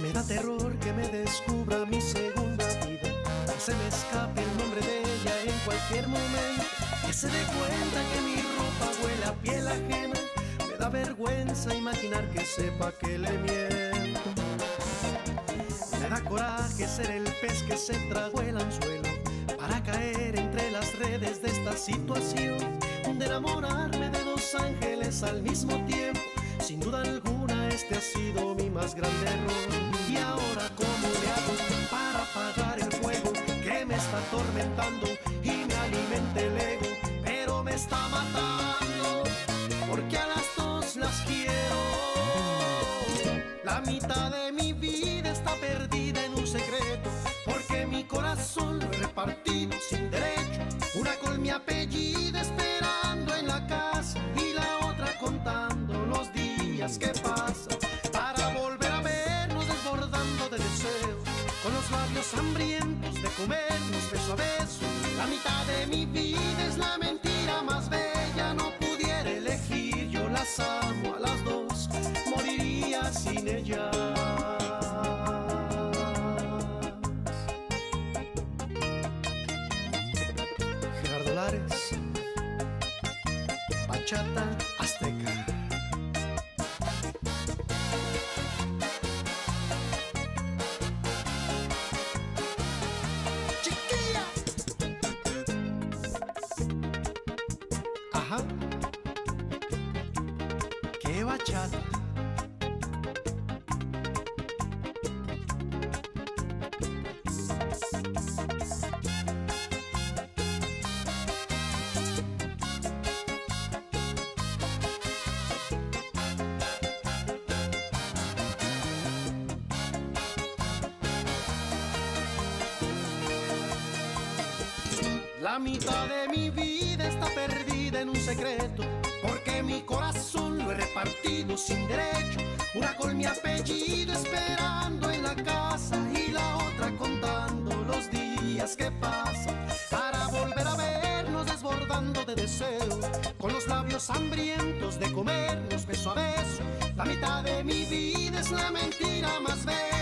Me da terror que me descubra mi segunda vida, que se me escape el nombre de ella en cualquier momento, que se dé cuenta que mi ropa huele a piel ajena, vergüenza imaginar que sepa que le miento. Me da coraje ser el pez que se tragó el anzuelo para caer entre las redes de esta situación, de enamorarme de dos ángeles al mismo tiempo. Sin duda alguna este ha sido mi más grande error. Y ahora cómo le hago para apagar el fuego que me está atormentando y me alimenta el ego, pero me está matando mitad de mi vida está perdida en un secreto, porque mi corazón lo he repartido sin derecho. Una con mi apellido esperando en la casa y la otra contando los días que pasan para volver a vernos desbordando de deseo, con los labios hambrientos de comernos beso a beso. La mitad de mi vida es la mentira más bella, no pudiera elegir, yo las amo Lares, Bachata Azteca. Chiquilla. Ajá. Qué bachata. La mitad de mi vida está perdida en un secreto, porque mi corazón lo he repartido sin derecho. Una con mi apellido esperando en la casa y la otra contando los días que pasan para volver a vernos desbordando de deseo, con los labios hambrientos de comernos beso a beso. La mitad de mi vida es la mentira más bella,